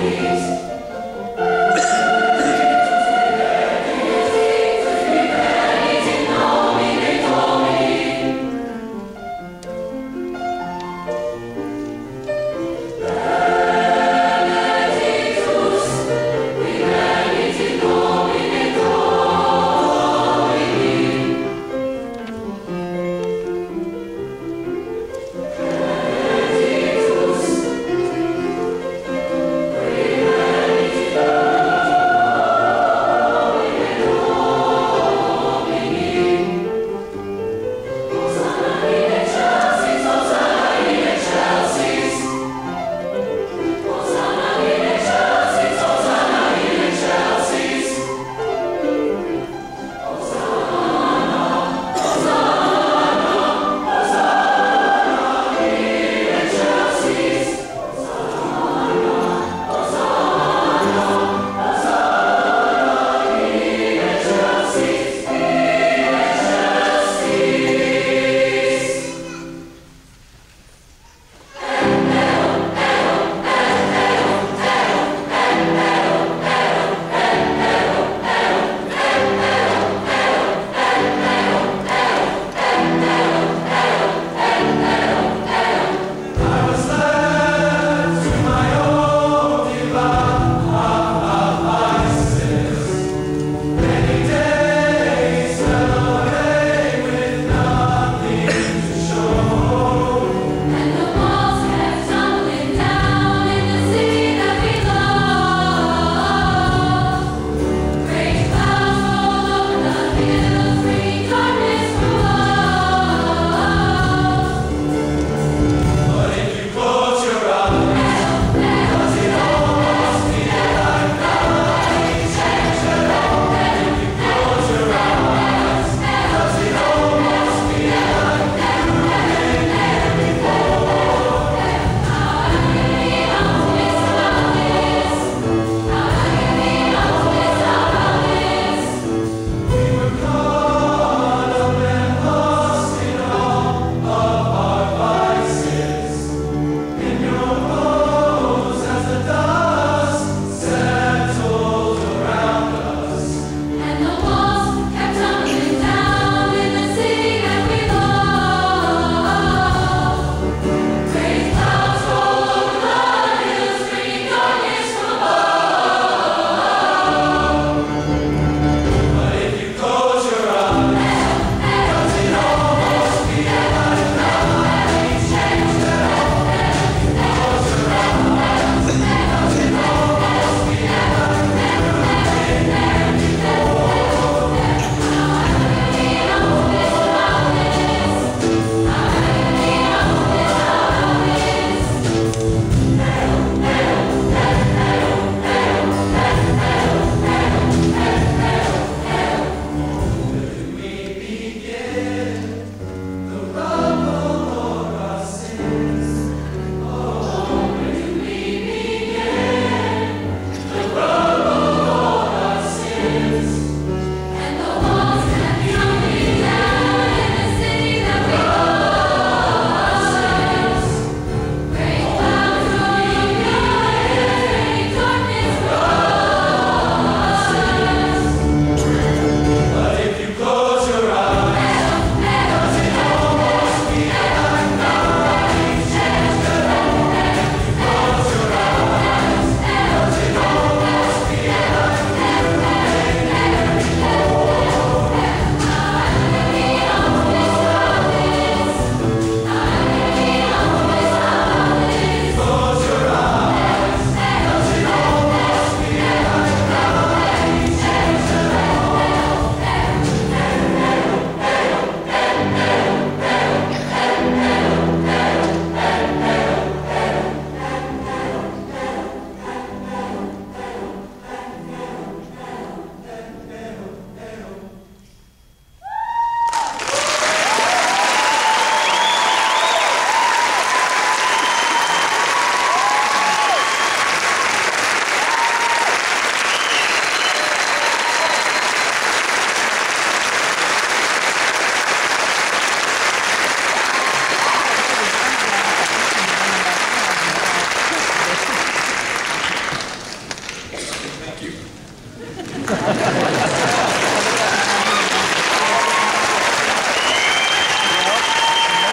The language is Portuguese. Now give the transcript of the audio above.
Deus.